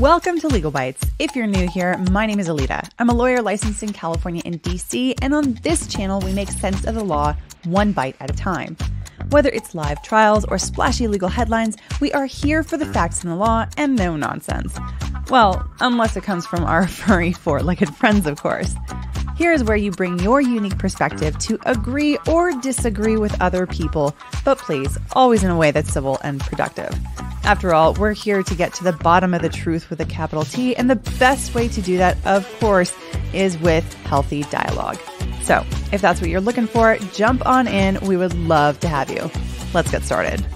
Welcome to Legal Bytes. If you're new here, my name is Alyte. I'm a lawyer licensed in California and DC, and on this channel, we make sense of the law one bite at a time. Whether it's live trials or splashy legal headlines, we are here for the facts in the law and no nonsense. Well, unless it comes from our furry four legged friends, of course. Here is where you bring your unique perspective to agree or disagree with other people, but please, always in a way that's civil and productive. After all, we're here to get to the bottom of the truth with a capital T, and the best way to do that, of course, is with healthy dialogue. So, if that's what you're looking for, jump on in. We would love to have you. Let's get started.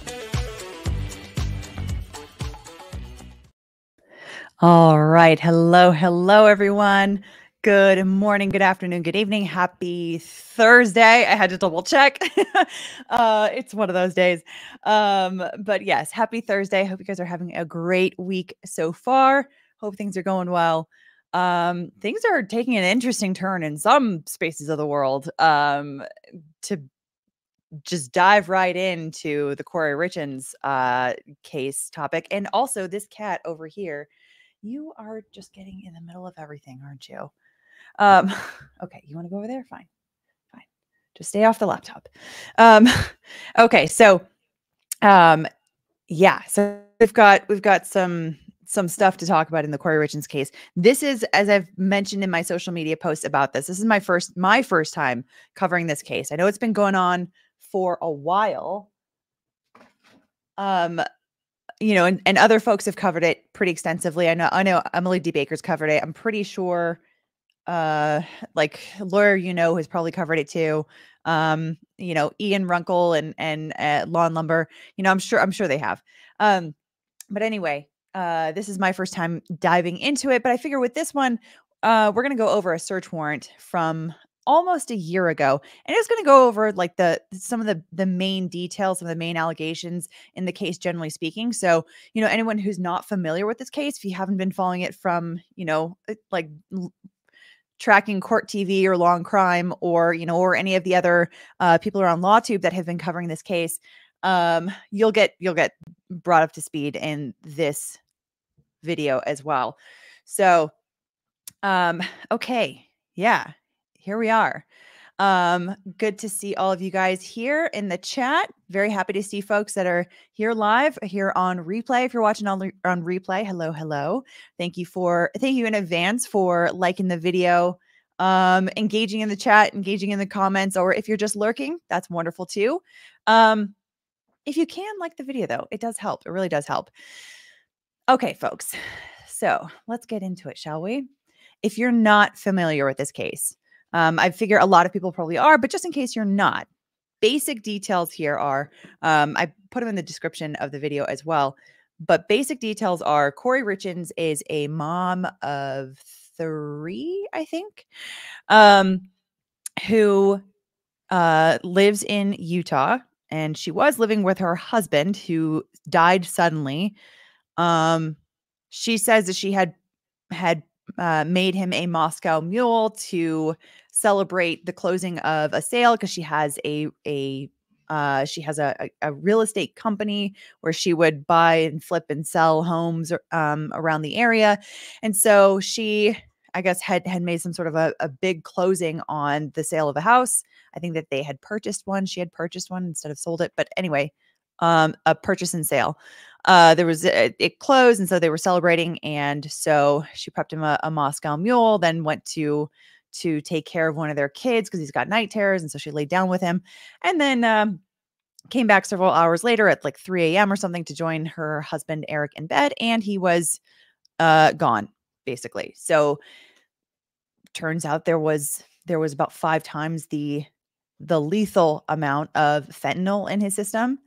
All right. Hello, hello, everyone. Good morning, good afternoon, good evening. Happy Thursday. I had to double check. uh, it's one of those days. Um, but yes, happy Thursday. Hope you guys are having a great week so far. Hope things are going well. Um, things are taking an interesting turn in some spaces of the world. Um, to just dive right into the Kouri Richins uh, case topic. And also, this cat over here, you are just getting in the middle of everything, aren't you? Um, okay, you want to go over there? Fine, fine. Just stay off the laptop. Um, okay, so, um, yeah, so we've got we've got some some stuff to talk about in the Kouri Richins case. This is, as I've mentioned in my social media posts about this, this is my first my first time covering this case. I know it's been going on for a while. Um, you know, and, and other folks have covered it pretty extensively. I know I know Emily D. Baker's covered it. I'm pretty sure uh like LawyerYou Know has probably covered it too um you know ian runkle and and uh, law and lumber you know i'm sure i'm sure they have. Um but anyway uh this is my first time diving into it but i figure with this one uh we're going to go over a search warrant from almost a year ago and it's going to go over like the some of the the main details some of the main allegations in the case generally speaking. So you know anyone who's not familiar with this case if you haven't been following it from you know like tracking court TV or Law&Crime or you know or any of the other uh, people around LawTube that have been covering this case, um, you'll get you'll get brought up to speed in this video as well. So, um, okay, yeah, here we are. Um, good to see all of you guys here in the chat. Very happy to see folks that are here live, here on replay. If you're watching on on replay, hello, hello. Thank you for thank you in advance for liking the video, um, engaging in the chat, engaging in the comments, or if you're just lurking, that's wonderful too. Um, if you can like the video though, it does help. It really does help. Okay, folks. So let's get into it, shall we? If you're not familiar with this case, um, I figure a lot of people probably are, but just in case you're not, basic details here are um, I put them in the description of the video as well. But basic details are Kouri Richins is a mom of three, I think, um, who uh, lives in Utah. And she was living with her husband who died suddenly. Um, she says that she had had uh, made him a Moscow mule to celebrate the closing of a sale because she has a a uh, she has a, a, real estate company where she would buy and flip and sell homes um, around the area, and so she, I guess, had had made some sort of a, a big closing on the sale of a house. I think that they had purchased one. She had purchased one instead of sold it, but anyway, um, a purchase and sale. Uh, there was a, it closed, and so they were celebrating, and so she prepped him a, a Moscow Mule. Then went to to take care of one of their kids because he's got night terrors, and so she laid down with him, and then um, came back several hours later at like 3 a.m. or something to join her husband Eric in bed, and he was uh, gone basically. So turns out there was there was about five times the the lethal amount of fentanyl in his system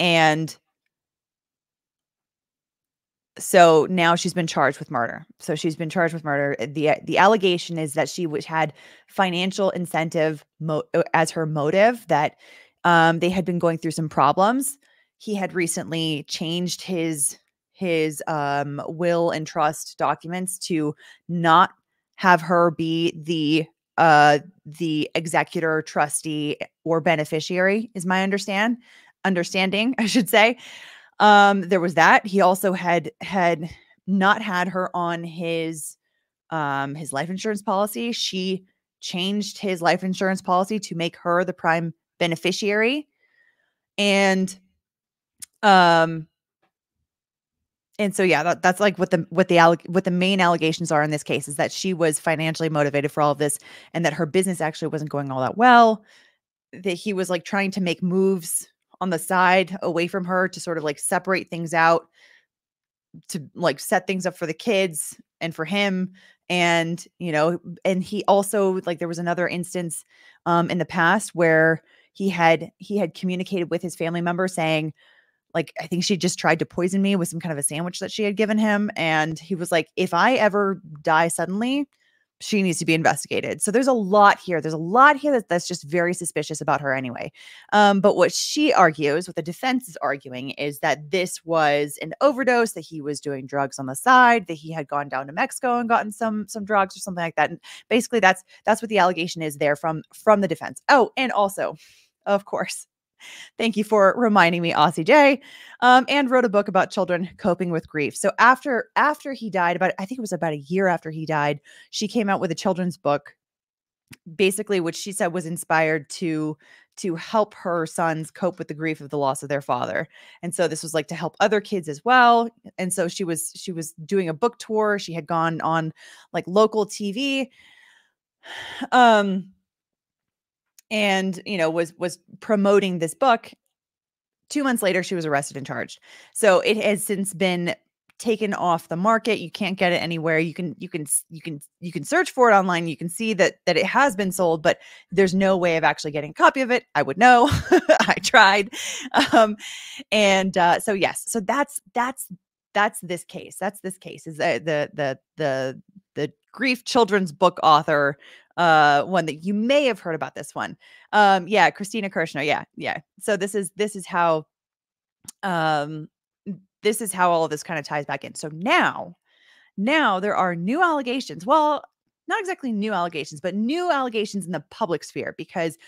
and so now she's been charged with murder. So she's been charged with murder. Uh, the The allegation is that she had financial incentive uh, as her motive that um, they had been going through some problems. He had recently changed his his um, will and trust documents to not have her be the uh, the executor, trustee, or beneficiary. Is my understand understanding, I should say. Um, there was that. He also had had not had her on his um his life insurance policy. She changed his life insurance policy to make her the prime beneficiary. And um and so yeah, that, that's like what the what the what the main allegations are in this case is that she was financially motivated for all of this and that her business actually wasn't going all that well. That he was like trying to make moves on the side away from her to sort of like separate things out to like set things up for the kids and for him and you know and he also like there was another instance um in the past where he had he had communicated with his family member saying like I think she just tried to poison me with some kind of a sandwich that she had given him. And he was like, if I ever die suddenly, she needs to be investigated. So there's a lot here. There's a lot here that, that's just very suspicious about her anyway. Um, but what she argues, what the defense is arguing, is that this was an overdose, that he was doing drugs on the side, that he had gone down to Mexico and gotten some some drugs or something like that. And basically that's that's what the allegation is there from from the defense. Oh, and also, of course, Thank you for reminding me, Aussie J. Um, and wrote a book about children coping with grief. So after after he died, about I think it was about a year after he died, she came out with a children's book, basically, which she said was inspired to to help her sons cope with the grief of the loss of their father. And so this was like to help other kids as well. And so she was she was doing a book tour. She had gone on like local TV. Um and you know was was promoting this book. 2 months later she was arrested and charged. So it has since been taken off the market. You can't get it anywhere. You can you can you can you can search for it online. You can see that that it has been sold but there's no way of actually getting a copy of it. I would know. I tried. Um and uh so yes. So that's that's that's this case. That's this case is the the the the the grief children's book author uh one that you may have heard about this one. Um yeah christina kirschner yeah yeah. So this is this is how um this is how all of this kind of ties back in. So now now there are new allegations. Well not exactly new allegations but new allegations in the public sphere because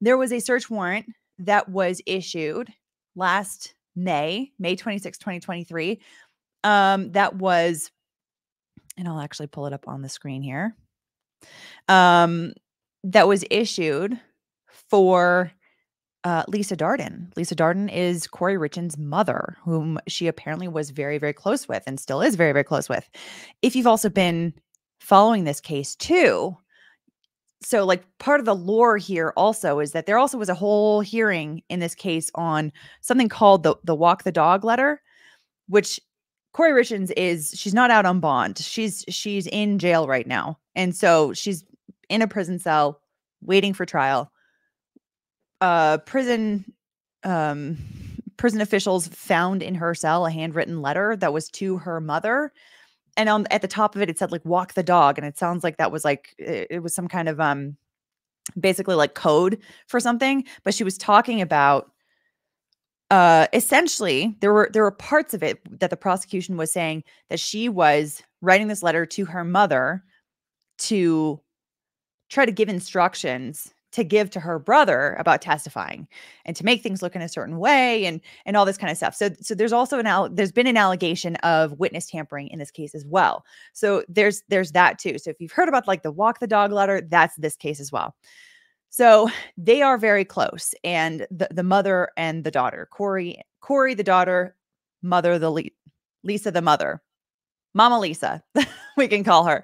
there was a search warrant that was issued last may may 26 2023 um that was and i'll actually pull it up on the screen here um, that was issued for uh, Lisa Darden. Lisa Darden is Kouri Richins' mother, whom she apparently was very, very close with and still is very, very close with. If you've also been following this case too, so like part of the lore here also is that there also was a whole hearing in this case on something called the the walk the dog letter, which Kouri Richins is she's not out on bond. She's she's in jail right now. And so she's in a prison cell waiting for trial. Uh prison um prison officials found in her cell a handwritten letter that was to her mother. And on at the top of it it said like walk the dog. And it sounds like that was like it, it was some kind of um basically like code for something. But she was talking about uh, essentially there were there were parts of it that the prosecution was saying that she was writing this letter to her mother to try to give instructions to give to her brother about testifying and to make things look in a certain way and and all this kind of stuff. So so there's also an al- there's been an allegation of witness tampering in this case as well. So there's there's that too. So if you've heard about like the walk the dog letter, that's this case as well. So they are very close, and the, the mother and the daughter, Kouri, Kouri the daughter, mother the le- Lisa the mother, Mama Lisa, we can call her.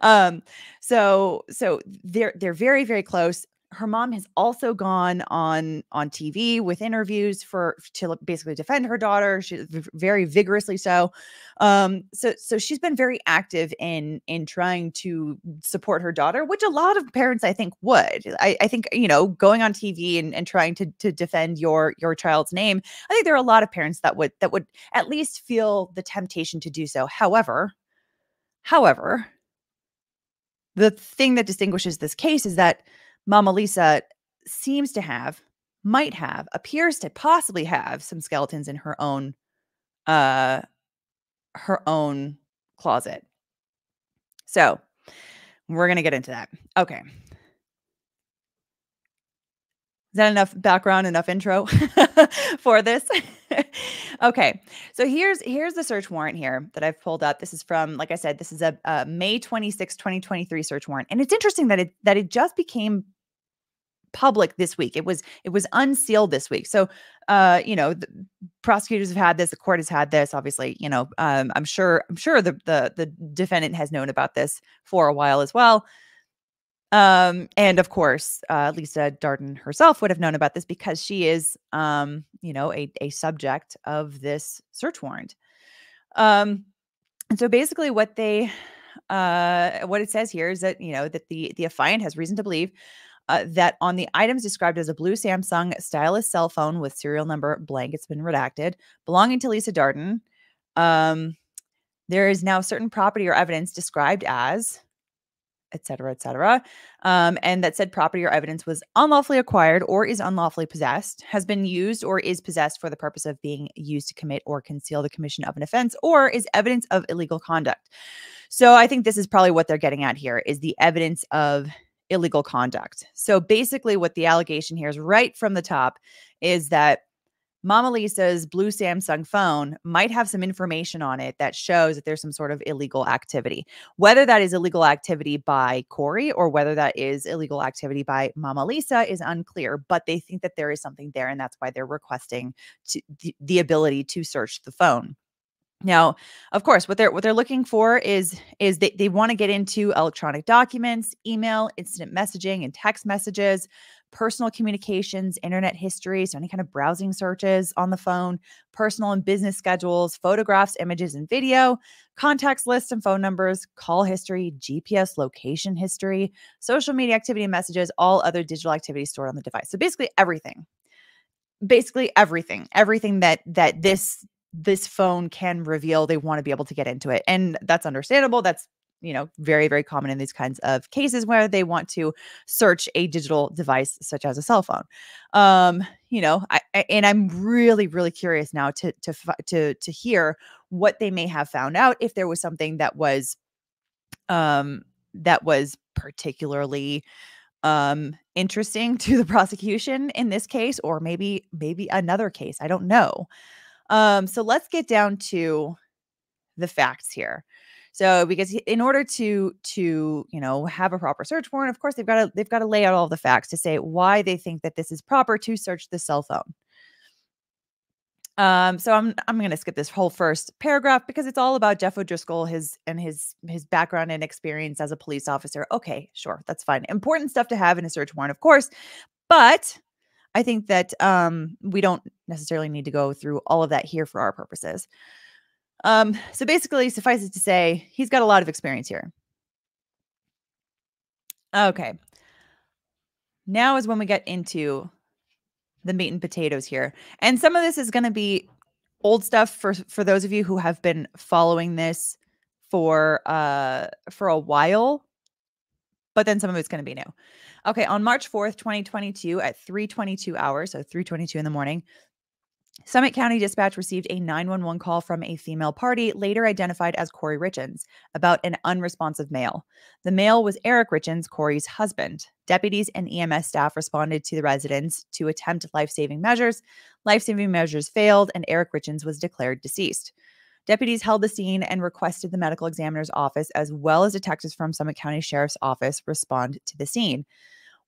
Um, so so they're they're very very close her mom has also gone on on TV with interviews for to basically defend her daughter. She very vigorously so. Um, so so she's been very active in in trying to support her daughter, which a lot of parents I think would. I, I think you know going on TV and, and trying to to defend your your child's name. I think there are a lot of parents that would that would at least feel the temptation to do so. However, however, the thing that distinguishes this case is that Mama Lisa seems to have, might have, appears to possibly have some skeletons in her own uh her own closet. So, we're going to get into that. Okay. Is that enough background, enough intro for this? okay, so here's here's the search warrant here that I've pulled up. This is from, like I said, this is a, a May 26, 2023 search warrant, and it's interesting that it that it just became public this week. It was it was unsealed this week. So, uh, you know, prosecutors have had this, the court has had this. Obviously, you know, um, I'm sure I'm sure the the the defendant has known about this for a while as well. Um, and of course, uh, Lisa Darden herself would have known about this because she is, um, you know, a, a subject of this search warrant. Um, and so basically, what they, uh, what it says here is that you know that the the affiant has reason to believe uh, that on the items described as a blue Samsung stylus cell phone with serial number blank, it's been redacted, belonging to Lisa Darden. Um, there is now certain property or evidence described as et cetera, et cetera. Um, and that said property or evidence was unlawfully acquired or is unlawfully possessed, has been used or is possessed for the purpose of being used to commit or conceal the commission of an offense, or is evidence of illegal conduct. So I think this is probably what they're getting at here is the evidence of illegal conduct. So basically, what the allegation here is right from the top is that Mama Lisa's blue Samsung phone might have some information on it that shows that there's some sort of illegal activity. Whether that is illegal activity by Kouri or whether that is illegal activity by Mama Lisa is unclear, but they think that there is something there and that's why they're requesting to, the, the ability to search the phone. Now, of course, what they're what they're looking for is is they, they want to get into electronic documents, email, instant messaging, and text messages, personal communications, internet history, so any kind of browsing searches on the phone, personal and business schedules, photographs, images, and video, contacts lists and phone numbers, call history, GPS location history, social media activity and messages, all other digital activity stored on the device. So basically everything. Basically everything. Everything that that this this phone can reveal they want to be able to get into it and that's understandable that's you know very very common in these kinds of cases where they want to search a digital device such as a cell phone um you know I, and i'm really really curious now to to to to hear what they may have found out if there was something that was um that was particularly um interesting to the prosecution in this case or maybe maybe another case i don't know um, so let's get down to the facts here. So because in order to to you know have a proper search warrant, of course they've got to they've got to lay out all the facts to say why they think that this is proper to search the cell phone. Um, so I'm I'm going to skip this whole first paragraph because it's all about Jeff O'Driscoll, his and his his background and experience as a police officer. Okay, sure, that's fine. Important stuff to have in a search warrant, of course, but I think that um, we don't necessarily need to go through all of that here for our purposes. Um, so basically, suffice it to say, he's got a lot of experience here. Okay. Now is when we get into the meat and potatoes here. And some of this is going to be old stuff for for those of you who have been following this for uh for a while, but then some of it's going to be new. Okay, on March 4th, 2022 at 3:22 hours, so 3:22 in the morning, Summit County Dispatch received a 911 call from a female party, later identified as Kouri Richins, about an unresponsive male. The male was Eric Richins, Kouri's husband. Deputies and EMS staff responded to the residence to attempt life saving measures. Life saving measures failed, and Eric Richins was declared deceased. Deputies held the scene and requested the medical examiner's office, as well as detectives from Summit County Sheriff's Office, respond to the scene.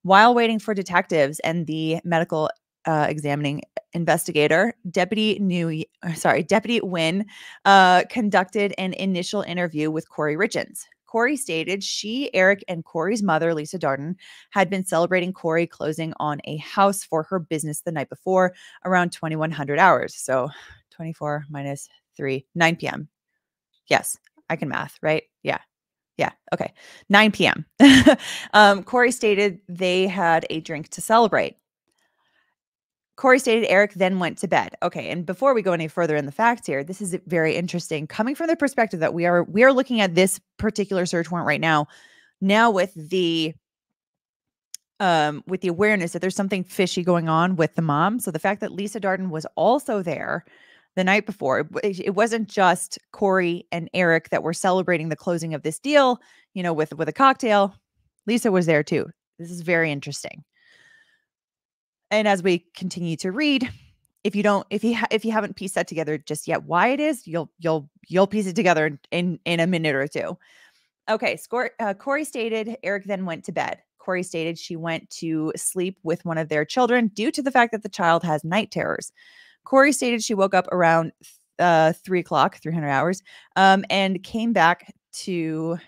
While waiting for detectives and the medical uh, examining investigator, Deputy New, uh, sorry, Deputy Wynn, uh, conducted an initial interview with Kouri Richins. Kouri stated she, Eric, and Kouri's mother, Lisa Darden, had been celebrating Kouri closing on a house for her business the night before around 2100 hours. So 24 minus 3, 9 p.m. Yes, I can math, right? Yeah. Yeah. Okay. 9 p.m. um, Kouri stated they had a drink to celebrate. Kouri stated Eric then went to bed. Okay, and before we go any further in the facts here, this is very interesting. Coming from the perspective that we are we are looking at this particular search warrant right now, now with the um with the awareness that there's something fishy going on with the mom. So the fact that Lisa Darden was also there the night before. It wasn't just Kouri and Eric that were celebrating the closing of this deal, you know, with with a cocktail. Lisa was there too. This is very interesting. And as we continue to read, if you don't, if you ha- if you haven't pieced that together just yet, why it is, you'll you'll you'll piece it together in in, a minute or two. Okay, Scor- uh, Kouri stated Eric then went to bed. Kouri stated she went to sleep with one of their children due to the fact that the child has night terrors. Kouri stated she woke up around uh, three o'clock, 300 hours, um, and came back to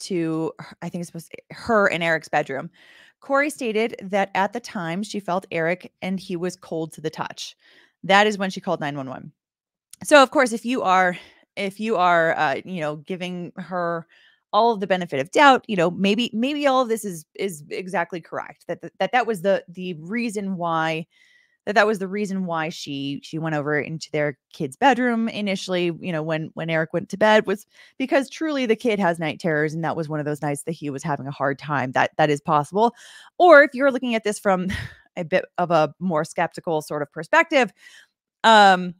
to I think it's supposed to, her in Eric's bedroom. Kouri stated that at the time she felt Eric and he was cold to the touch. That is when she called 911. So of course, if you are if you are uh, you know giving her all of the benefit of doubt you know maybe maybe all of this is is exactly correct that that that, that was the the reason why that that was the reason why she she went over into their kid's bedroom initially you know when when eric went to bed was because truly the kid has night terrors and that was one of those nights that he was having a hard time that that is possible. Or if you're looking at this from a bit of a more skeptical sort of perspective um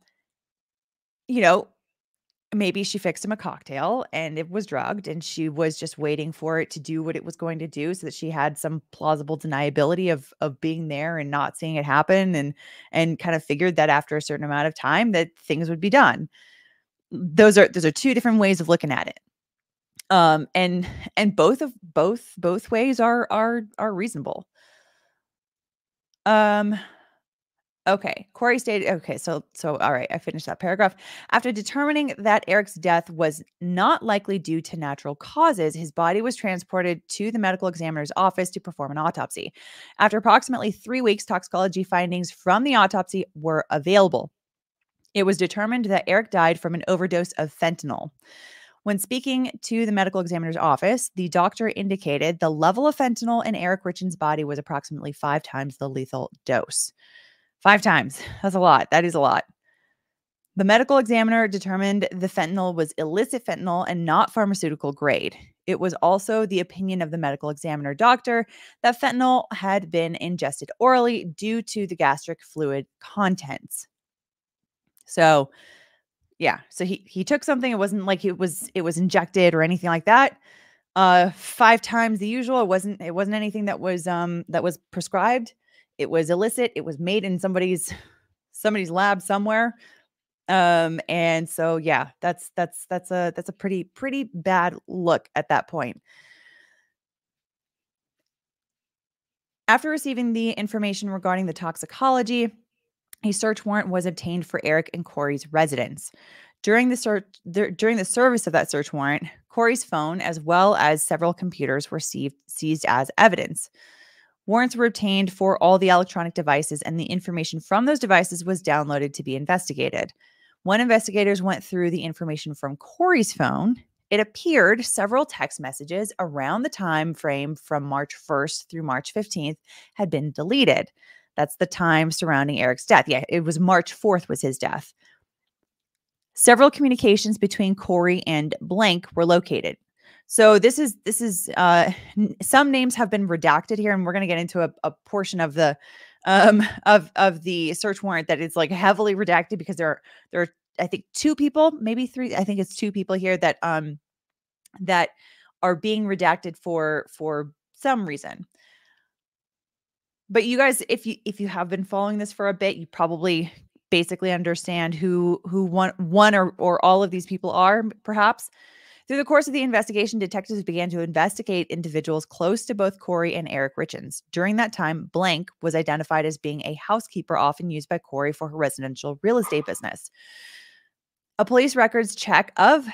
you know maybe she fixed him a cocktail and it was drugged and she was just waiting for it to do what it was going to do so that she had some plausible deniability of of being there and not seeing it happen and and kind of figured that after a certain amount of time that things would be done. Those are those are two different ways of looking at it. Um and and both of both both ways are are are reasonable. Um Okay. Kouri stated, okay, so so all right, I finished that paragraph. After determining that Eric's death was not likely due to natural causes, his body was transported to the medical examiner's office to perform an autopsy. After approximately 3 weeks, toxicology findings from the autopsy were available. It was determined that Eric died from an overdose of fentanyl. When speaking to the medical examiner's office, the doctor indicated the level of fentanyl in Eric Richins' body was approximately 5 times the lethal dose. Five times. That's a lot. That is a lot. The medical examiner determined the fentanyl was illicit fentanyl and not pharmaceutical grade. It was also the opinion of the medical examiner doctor that fentanyl had been ingested orally due to the gastric fluid contents. So, yeah, so he he took something it wasn't like it was it was injected or anything like that. Uh 5 times the usual. It wasn't it wasn't anything that was um that was prescribed. It was illicit. It was made in somebody's somebody's lab somewhere. Um and so yeah, that's that's that's a that's a pretty pretty bad look at that point. After receiving the information regarding the toxicology, a search warrant was obtained for Eric and Kouri's residence. During the search during the service of that search warrant, Kouri's phone as well as several computers were seized, seized as evidence. Warrants were obtained for all the electronic devices, and the information from those devices was downloaded to be investigated. When investigators went through the information from Kouri's phone, it appeared several text messages around the time frame from March 1st through March 15th had been deleted. That's the time surrounding Eric's death. Yeah, it was March 4th was his death. Several communications between Kouri and Blank were located. So this is this is uh some names have been redacted here, and we're gonna get into a, a portion of the um of of the search warrant that is like heavily redacted because there are there are I think two people, maybe three, I think it's two people here that um that are being redacted for for some reason. But you guys, if you if you have been following this for a bit, you probably basically understand who who one one or or all of these people are, perhaps. Through the course of the investigation, detectives began to investigate individuals close to both Kouri and Eric Richins. During that time, Blank was identified as being a housekeeper often used by Kouri for her residential real estate business. A police records check of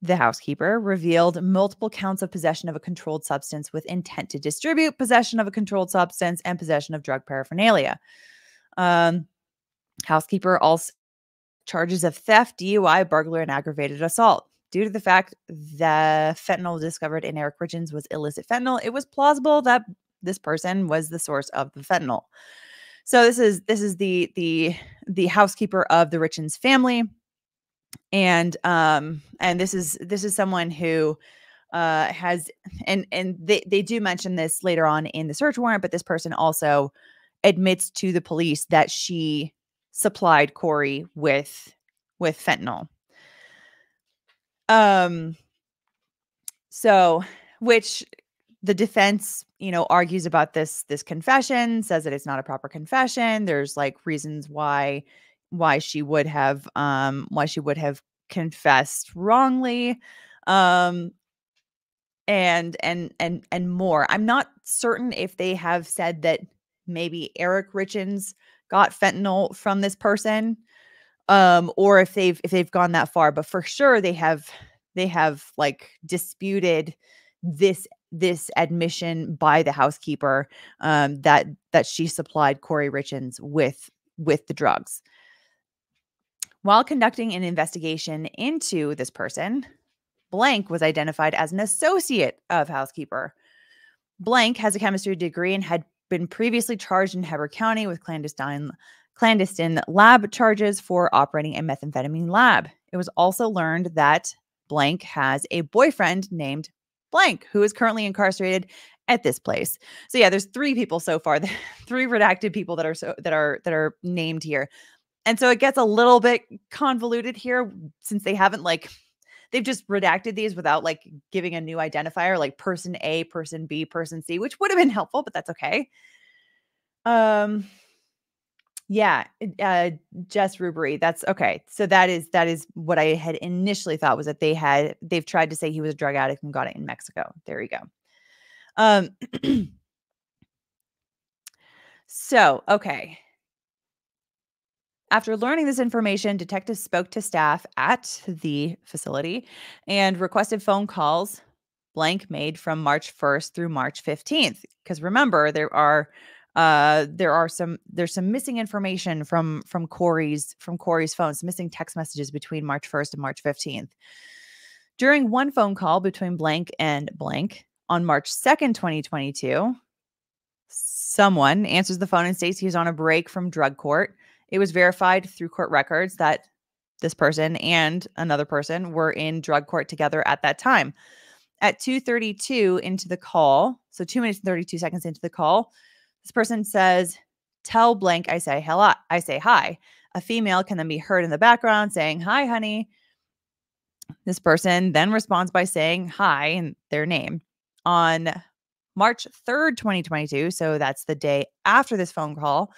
the housekeeper revealed multiple counts of possession of a controlled substance with intent to distribute, possession of a controlled substance, and possession of drug paraphernalia. Um, housekeeper also charges of theft, DUI, burglary, and aggravated assault. Due to the fact the fentanyl discovered in Eric Richins was illicit fentanyl, it was plausible that this person was the source of the fentanyl. So this is this is the the the housekeeper of the Richins family, and um and this is this is someone who uh has and and they they do mention this later on in the search warrant, but this person also admits to the police that she supplied Kouri with with fentanyl. Um, so which the defense, you know, argues about this this confession, says that it's not a proper confession. There's like reasons why why she would have um why she would have confessed wrongly. Um and and and and more. I'm not certain if they have said that maybe Eric Richins got fentanyl from this person um or if they've if they've gone that far but for sure they have they have like disputed this this admission by the housekeeper um that that she supplied Kouri Richins with with the drugs. While conducting an investigation into this person blank was identified as an associate of housekeeper. Blank has a chemistry degree and had been previously charged in Heber County with clandestine clandestine lab charges for operating a methamphetamine lab. It was also learned that blank has a boyfriend named blank who is currently incarcerated at this place. So yeah, there's three people so far, three redacted people that are so that are that are named here. And so it gets a little bit convoluted here since they haven't like they've just redacted these without like giving a new identifier like person A, person B, person C, which would have been helpful, but that's okay. Um yeah, uh Jess Rubery. That's okay. So that is that is what I had initially thought was that they had they've tried to say he was a drug addict and got it in Mexico. There you go. Um so okay. After learning this information, detectives spoke to staff at the facility and requested phone calls blank made from March 1st through March 15th. Because remember, there are uh there are some there's some missing information from from Kouri's from Kouri's phone, some missing text messages between March 1st and March 15th. During one phone call between blank and blank on March 2nd, 2022, someone answers the phone and states he's on a break from drug court it was verified through court records that this person and another person were in drug court together at that time. At 2:32 into the call, so 2 minutes and 32 seconds into the call, this person says, "Tell blank I say hello. I say hi." A female can then be heard in the background saying, "Hi, honey." This person then responds by saying hi and their name. On March 3rd, 2022, so that's the day after this phone call,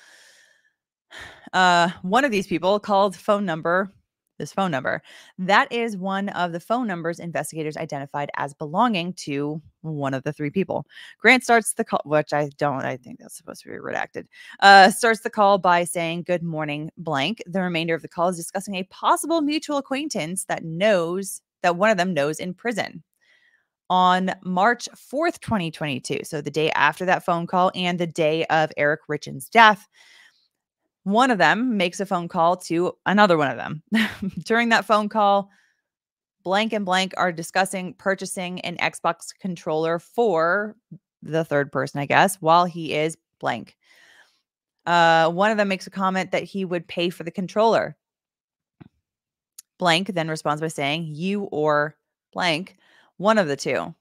uh, one of these people called phone number this phone number. That is one of the phone numbers investigators identified as belonging to one of the three people. Grant starts the call, which I don't, I think that's supposed to be redacted. Uh, starts the call by saying, Good morning, blank. The remainder of the call is discussing a possible mutual acquaintance that knows that one of them knows in prison. On March 4th, 2022, so the day after that phone call and the day of Eric Richins' death, one of them makes a phone call to another one of them. During that phone call, blank and blank are discussing purchasing an Xbox controller for the third person, I guess, while he is blank. Uh, one of them makes a comment that he would pay for the controller. Blank then responds by saying, You or blank, one of the two.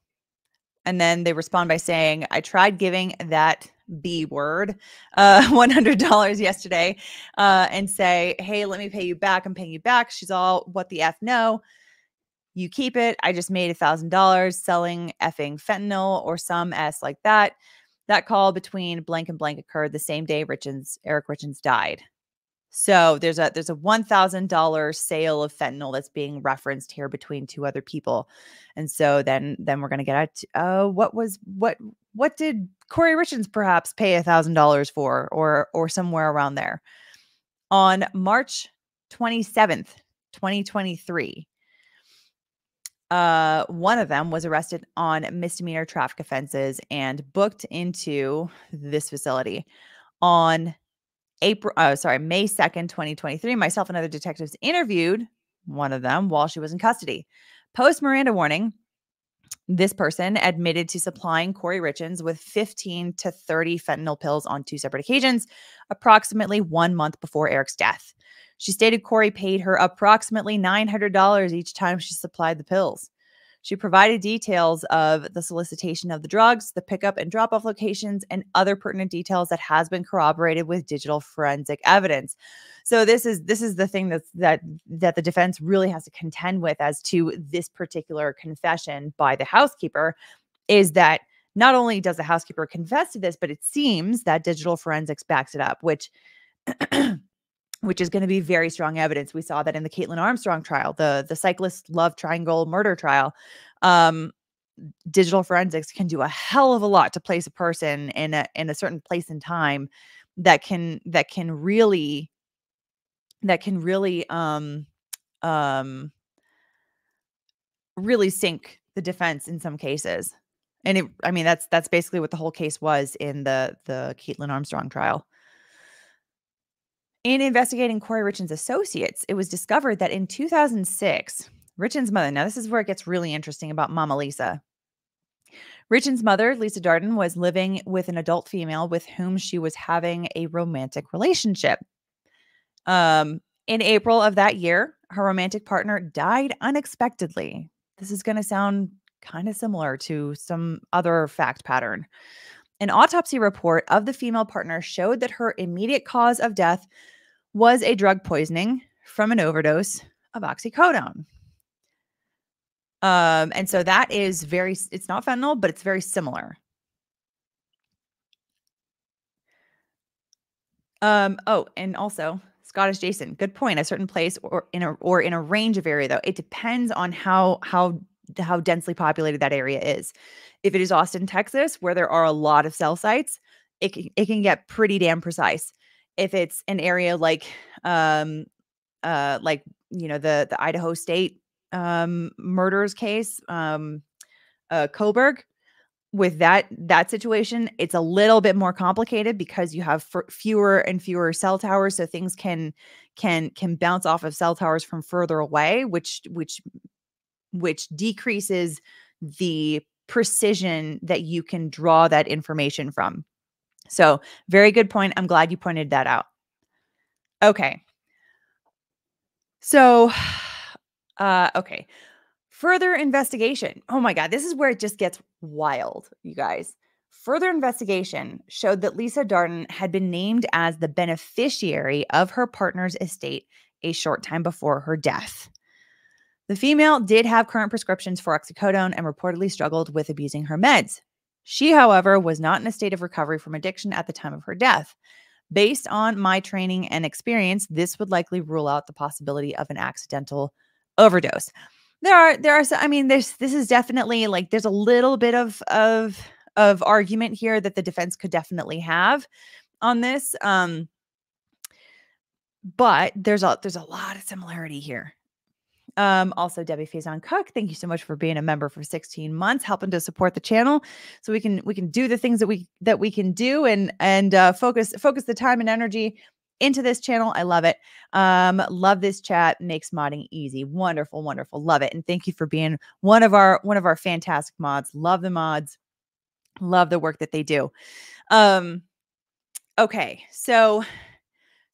And then they respond by saying, I tried giving that B word, uh, $100 yesterday, uh, and say, Hey, let me pay you back. I'm paying you back. She's all, What the F? No, you keep it. I just made a $1,000 selling effing fentanyl or some S like that. That call between blank and blank occurred the same day Richins, Eric Richins died. So there's a there's a one thousand dollar sale of fentanyl that's being referenced here between two other people, and so then then we're gonna get at uh, what was what what did Kouri Richins perhaps pay a thousand dollars for or or somewhere around there on March twenty seventh, twenty twenty three. Uh, one of them was arrested on misdemeanor traffic offenses and booked into this facility on April, oh, sorry, May 2nd, 2023, myself and other detectives interviewed one of them while she was in custody. Post Miranda warning, this person admitted to supplying Kouri Richins with 15 to 30 fentanyl pills on two separate occasions, approximately one month before Eric's death. She stated Kouri paid her approximately $900 each time she supplied the pills. She provided details of the solicitation of the drugs, the pickup and drop off locations, and other pertinent details that has been corroborated with digital forensic evidence. So this is this is the thing that that that the defense really has to contend with as to this particular confession by the housekeeper is that not only does the housekeeper confess to this, but it seems that digital forensics backs it up, which which is going to be very strong evidence. We saw that in the Kaitlin Armstrong trial, the the cyclist love triangle murder trial. Um, digital forensics can do a hell of a lot to place a person in a in a certain place and time that can that can really that can really um um really sink the defense in some cases. And it I mean that's that's basically what the whole case was in the the Kaitlin Armstrong trial. In investigating Kouri Richins' associates, it was discovered that in 2006, Richins' mother, now this is where it gets really interesting about Mama Lisa. Richins' mother, Lisa Darden, was living with an adult female with whom she was having a romantic relationship. Um, in April of that year, her romantic partner died unexpectedly. This is going to sound kind of similar to some other fact pattern. An autopsy report of the female partner showed that her immediate cause of death was a drug poisoning from an overdose of oxycodone. Um, and so that is very, it's not fentanyl, but it's very similar. Um, oh, and also Scottish Jason, good point. A certain place or in a or in a range of area though. It depends on how how how densely populated that area is. If it is Austin, Texas, where there are a lot of cell sites, it can, it can get pretty damn precise. If it's an area like um uh like you know the the Idaho State um murders case um uh Kohberger with that that situation it's a little bit more complicated because you have fewer and fewer cell towers so things can can can bounce off of cell towers from further away which which which decreases the precision that you can draw that information from. So, very good point. I'm glad you pointed that out. Okay. So, uh, okay. Further investigation. Oh my God, this is where it just gets wild, you guys. Further investigation showed that Lisa Darden had been named as the beneficiary of her partner's estate a short time before her death. The female did have current prescriptions for oxycodone and reportedly struggled with abusing her meds. She, however, was not in a state of recovery from addiction at the time of her death. Based on my training and experience, this would likely rule out the possibility of an accidental overdose. There are there are I mean there's this is definitely like there's a little bit of of of argument here that the defense could definitely have on this um but there's a there's a lot of similarity here um, also, Debbie Faison Cook, thank you so much for being a member for 16 months, helping to support the channel, so we can we can do the things that we that we can do and and uh, focus focus the time and energy into this channel. I love it. Um, love this chat. Makes modding easy. Wonderful, wonderful. Love it. And thank you for being one of our one of our fantastic mods. Love the mods. Love the work that they do. Um, okay, so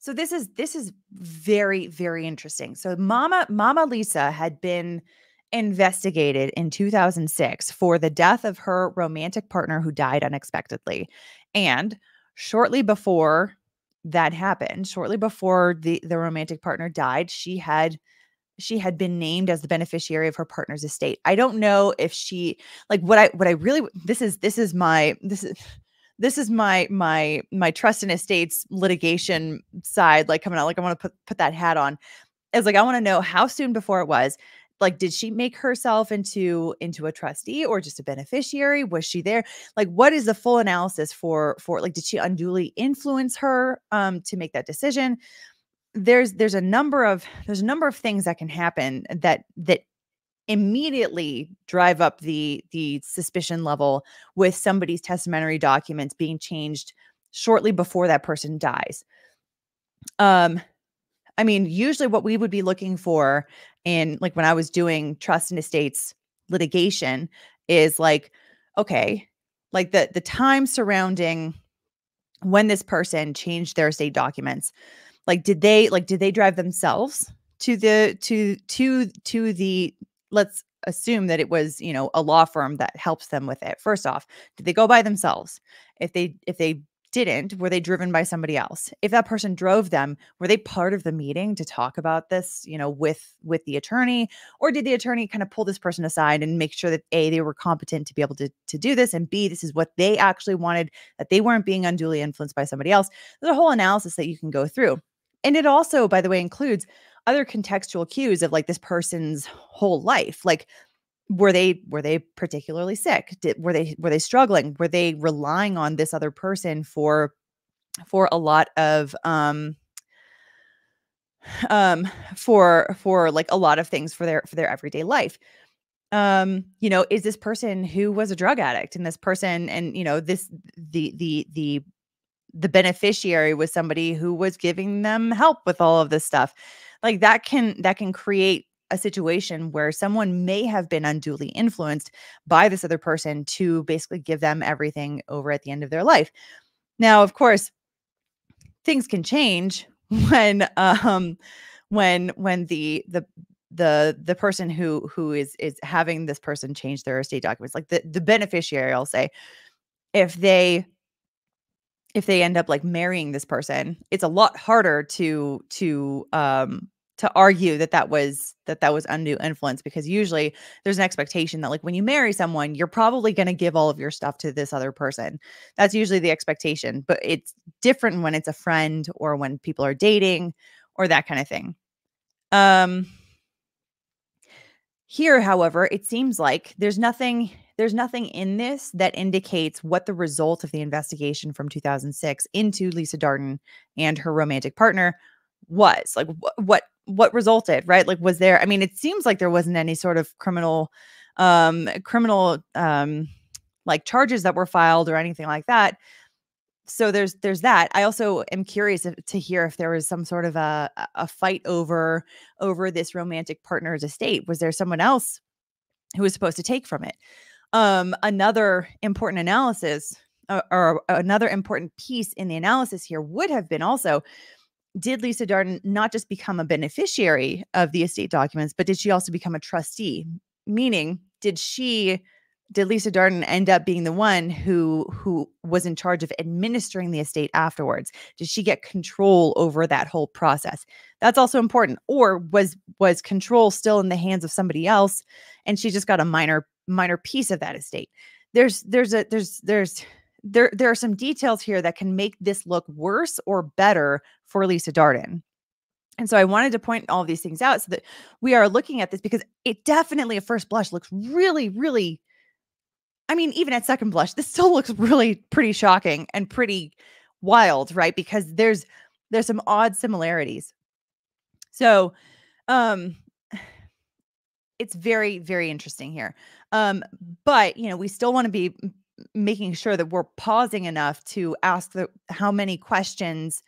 so this is this is very very interesting. So Mama Mama Lisa had been investigated in 2006 for the death of her romantic partner who died unexpectedly. And shortly before that happened, shortly before the the romantic partner died, she had she had been named as the beneficiary of her partner's estate. I don't know if she like what I what I really this is this is my this is this is my my my trust and estates litigation side like coming out like i want to put put that hat on. Is like i want to know how soon before it was like did she make herself into into a trustee or just a beneficiary? Was she there? Like what is the full analysis for for like did she unduly influence her um to make that decision? There's there's a number of there's a number of things that can happen that that immediately drive up the the suspicion level with somebody's testamentary documents being changed shortly before that person dies. Um I mean, usually what we would be looking for in like when I was doing trust and estates litigation is like okay, like the the time surrounding when this person changed their estate documents. Like did they like did they drive themselves to the to to to the let's assume that it was you know a law firm that helps them with it first off did they go by themselves if they if they didn't, were they driven by somebody else? If that person drove them, were they part of the meeting to talk about this, you know, with with the attorney, or did the attorney kind of pull this person aside and make sure that a they were competent to be able to to do this, and b this is what they actually wanted, that they weren't being unduly influenced by somebody else. There's a whole analysis that you can go through, and it also, by the way, includes other contextual cues of like this person's whole life, like were they were they particularly sick? Did, were they were they struggling? Were they relying on this other person for for a lot of um um for for like a lot of things for their for their everyday life? Um you know is this person who was a drug addict and this person and you know this the the the the beneficiary was somebody who was giving them help with all of this stuff like that can that can create a situation where someone may have been unduly influenced by this other person to basically give them everything over at the end of their life. Now, of course, things can change when um when when the the the the person who who is is having this person change their estate documents like the the beneficiary I'll say if they if they end up like marrying this person it's a lot harder to to um to argue that that was that that was undue influence because usually there's an expectation that like when you marry someone you're probably going to give all of your stuff to this other person. That's usually the expectation but it's different when it's a friend or when people are dating or that kind of thing. Um here however it seems like there's nothing there's nothing in this that indicates what the result of the investigation from 2006 into Lisa Darden and her romantic partner was. Like wh- what what resulted right? Like was there i mean it seems like there wasn't any sort of criminal um criminal um like charges that were filed or anything like that. So there's there's that. I also am curious to hear if there was some sort of a a fight over over this romantic partner's estate. Was there someone else who was supposed to take from it? Um another important analysis uh, or another important piece in the analysis here would have been also did Lisa Darden not just become a beneficiary of the estate documents, but did she also become a trustee? Meaning, did she did Lisa Darden end up being the one who who was in charge of administering the estate afterwards? Did she get control over that whole process? That's also important. Or was was control still in the hands of somebody else and she just got a minor minor piece of that estate? There's there's a there's there's there there are some details here that can make this look worse or better for Lisa Darden. And so I wanted to point all these things out so that we are looking at this because it definitely at first blush looks really really I mean even at second blush this still looks really pretty shocking and pretty wild, right? Because there's there's some odd similarities. So um it's very very interesting here. Um but you know, we still want to be making sure that we're pausing enough to ask the how many questions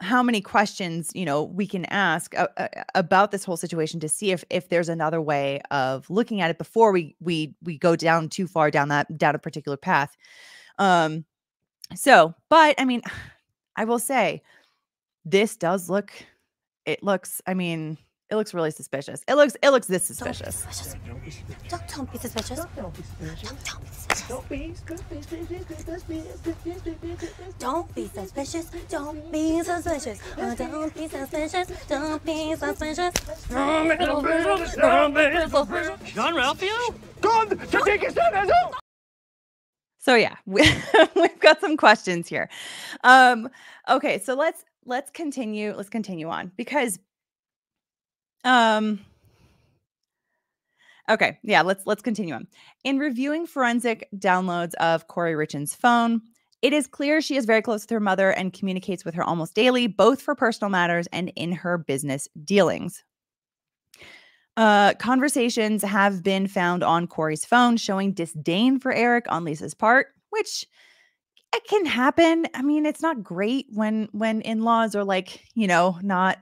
how many questions you know we can ask uh, uh, about this whole situation to see if if there's another way of looking at it before we we we go down too far down that down a particular path. Um so but i mean i will say this does look it looks i mean it looks really suspicious. It looks it looks this suspicious. Don't, don't be suspicious. Don't, be suspicious. Don't, be suspicious. Don't be suspicious. Don't be suspicious. Don't be suspicious. Don't be suspicious. Don't be suspicious. Jean-Ralphio? Gone to take his son So yeah, we, we've got some questions here. Um, okay, so let's let's continue. Let's continue on because um Okay, yeah, let's let's continue on. In reviewing forensic downloads of Kouri Richins' phone, it is clear she is very close with her mother and communicates with her almost daily, both for personal matters and in her business dealings. Uh, conversations have been found on Kouri's phone showing disdain for Eric on Lisa's part, which it can happen. I mean, it's not great when when in-laws are like, you know, not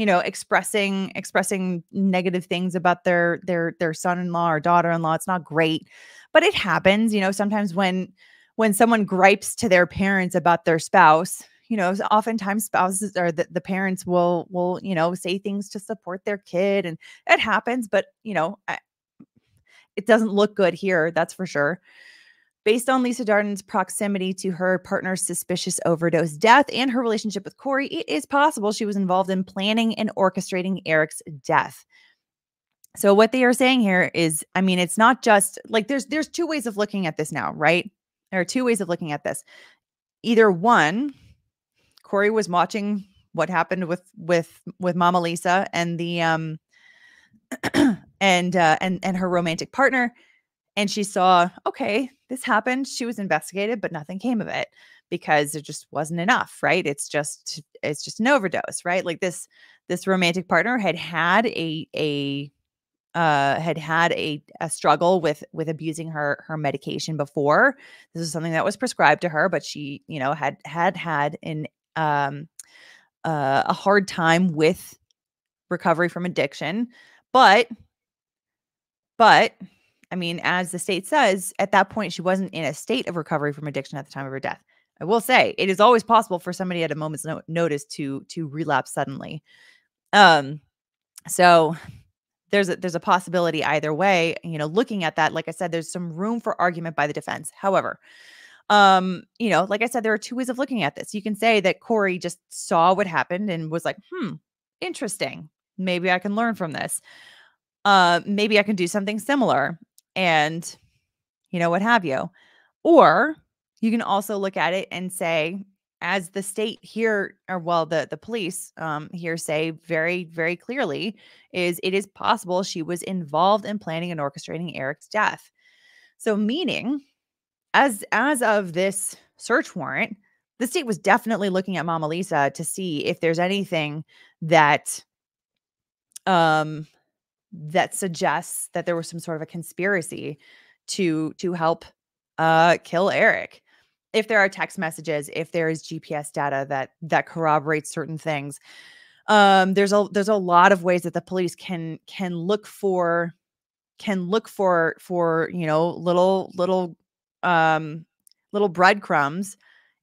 you know expressing expressing negative things about their their their son-in-law or daughter-in-law it's not great but it happens you know sometimes when when someone gripes to their parents about their spouse you know oftentimes spouses or the, the parents will will you know say things to support their kid and it happens but you know I, it doesn't look good here that's for sure Based on Lisa Darden's proximity to her partner's suspicious overdose death and her relationship with Kouri, it is possible she was involved in planning and orchestrating Eric's death. So what they are saying here is, I mean, it's not just like there's there's two ways of looking at this now, right? There are two ways of looking at this. Either one, Kouri was watching what happened with with with Mama Lisa and the um and uh and and her romantic partner and she saw okay this happened. She was investigated but nothing came of it because it just wasn't enough right? It's just it's just an overdose right? Like this this romantic partner had had a a uh had had a, a struggle with with abusing her her medication before. This is something that was prescribed to her but she you know had had had an um uh, a hard time with recovery from addiction but but I mean, as the state says, at that point, she wasn't in a state of recovery from addiction at the time of her death. I will say it is always possible for somebody at a moment's no- notice to to relapse suddenly. Um, so there's a there's a possibility either way. You know, looking at that, like I said, there's some room for argument by the defense. However, um, you know, like I said, there are two ways of looking at this. You can say that Kouri just saw what happened and was like, hmm, interesting. Maybe I can learn from this. Uh, maybe I can do something similar and you know what have you. Or you can also look at it and say as the state here or well the the police um here say very very clearly is it is possible she was involved in planning and orchestrating Eric's death. So meaning as as of this search warrant the state was definitely looking at mama lisa to see if there's anything that um that suggests that there was some sort of a conspiracy to to help uh kill Eric. If there are text messages, if there is GPS data that that corroborates certain things, um there's a there's a lot of ways that the police can can look for can look for for you know little little um little breadcrumbs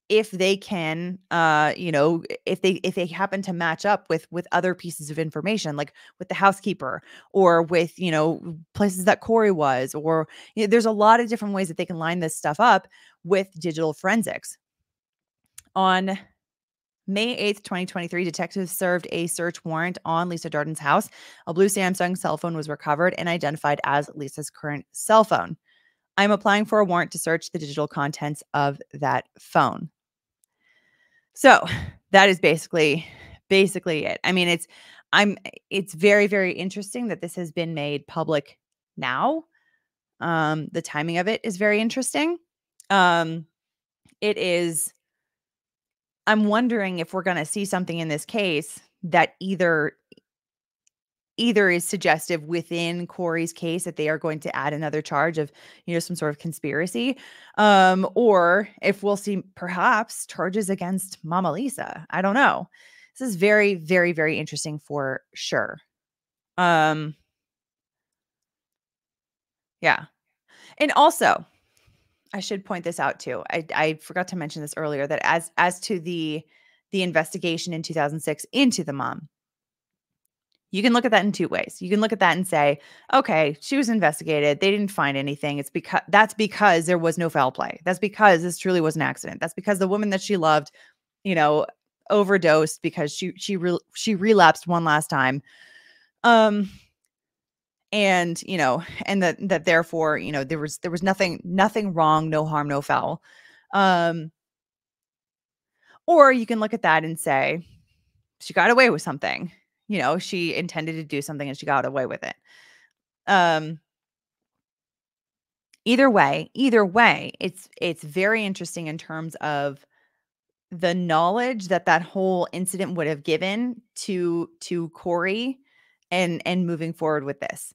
if they can uh you know if they if they happen to match up with with other pieces of information like with the housekeeper or with you know places that kouri was or you know, there's a lot of different ways that they can line this stuff up with digital forensics on May 8th, 2023, detectives served a search warrant on Lisa Darden's house. A blue Samsung cell phone was recovered and identified as Lisa's current cell phone. I'm applying for a warrant to search the digital contents of that phone. So that is basically basically it. I mean, it's I'm it's very very interesting that this has been made public now. Um the timing of it is very interesting. Um it is I'm wondering if we're going to see something in this case that either either is suggestive within Kouri's case that they are going to add another charge of, you know, some sort of conspiracy, um, or if we'll see perhaps charges against Mama Lisa. I don't know. This is very, very, very interesting for sure. Um, yeah, and also, I should point this out too. I I forgot to mention this earlier that as as to the the investigation in 2006 into the mom you can look at that in two ways. You can look at that and say, okay, she was investigated. They didn't find anything. It's because that's because there was no foul play. That's because this truly was an accident. That's because the woman that she loved, you know, overdosed because she she re- she relapsed one last time. Um and, you know, and that that therefore, you know, there was there was nothing nothing wrong, no harm, no foul. Um or you can look at that and say she got away with something you know, she intended to do something and she got away with it. Um either way, either way, it's it's very interesting in terms of the knowledge that that whole incident would have given to to Kouri and and moving forward with this.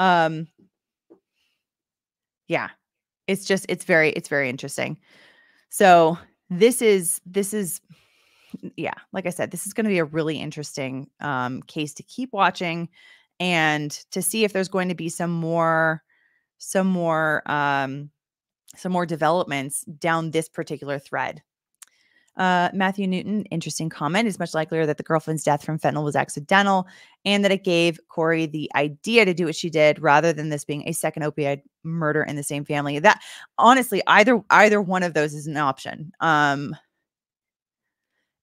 Um yeah. It's just it's very it's very interesting. So, this is this is yeah, like I said, this is going to be a really interesting um, case to keep watching and to see if there's going to be some more, some more, um, some more developments down this particular thread. Uh, Matthew Newton, interesting comment. It's much likelier that the girlfriend's death from fentanyl was accidental and that it gave Kouri the idea to do what she did rather than this being a second opioid murder in the same family. That honestly, either either one of those is an option. Um,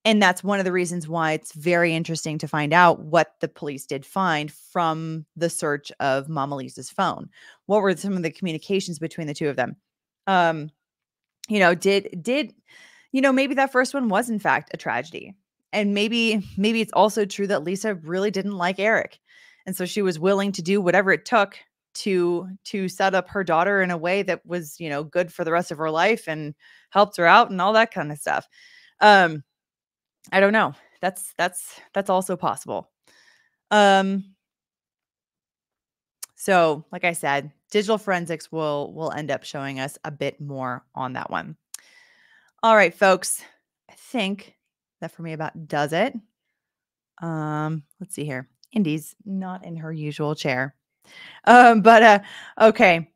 and that's one of the reasons why it's very interesting to find out what the police did find from the search of Mama Lisa's phone. What were some of the communications between the two of them? Um, you know, did did you know, maybe that first one was in fact a tragedy. And maybe maybe it's also true that Lisa really didn't like Eric. And so she was willing to do whatever it took to to set up her daughter in a way that was, you know, good for the rest of her life and helped her out and all that kind of stuff. Um I don't know. That's that's that's also possible. Um so, like I said, digital forensics will will end up showing us a bit more on that one. All right, folks. I think that for me about does it. Um, let's see here. Indy's not in her usual chair. Um, but uh okay.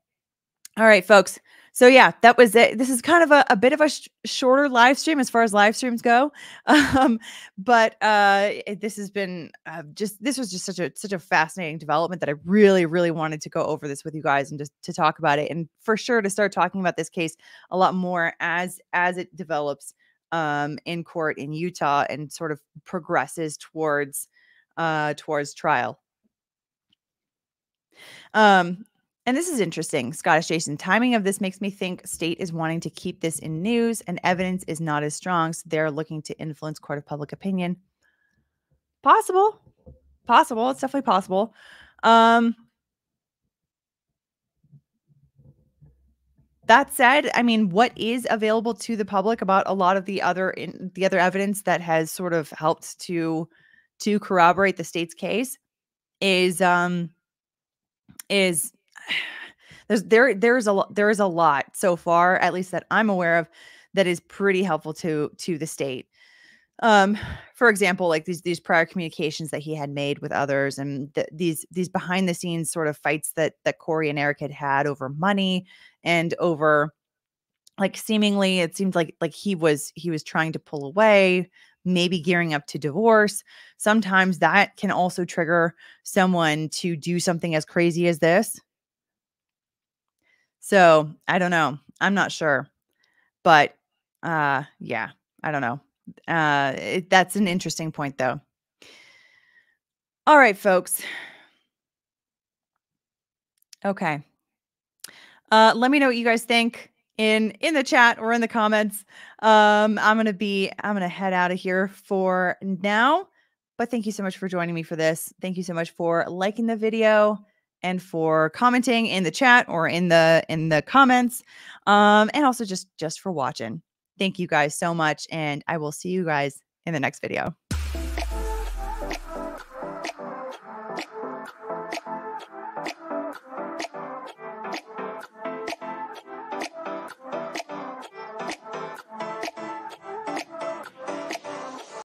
All right, folks. So yeah, that was it. This is kind of a, a bit of a sh- shorter live stream as far as live streams go. Um, but uh, it, this has been uh, just this was just such a such a fascinating development that I really really wanted to go over this with you guys and just to talk about it and for sure to start talking about this case a lot more as as it develops um, in court in Utah and sort of progresses towards uh, towards trial. Um, and this is interesting, Scottish Jason. Timing of this makes me think state is wanting to keep this in news and evidence is not as strong. So they're looking to influence court of public opinion. Possible. Possible. It's definitely possible. Um, that said, I mean, what is available to the public about a lot of the other in, the other evidence that has sort of helped to to corroborate the state's case is um is there's there there's a lot there is a lot so far at least that i'm aware of that is pretty helpful to to the state. Um for example like these these prior communications that he had made with others and th- these these behind the scenes sort of fights that that kouri and eric had had over money and over like seemingly it seemed like like he was he was trying to pull away maybe gearing up to divorce. Sometimes that can also trigger someone to do something as crazy as this so I don't know. I'm not sure. But uh yeah, I don't know. Uh it, that's an interesting point though. All right, folks. Okay. Uh let me know what you guys think in in the chat or in the comments. Um I'm to be I'm to head out of here for now. But thank you so much for joining me for this. Thank you so much for liking the video and for commenting in the chat or in the in the comments um and also just just for watching. Thank you guys so much and i will see you guys in the next video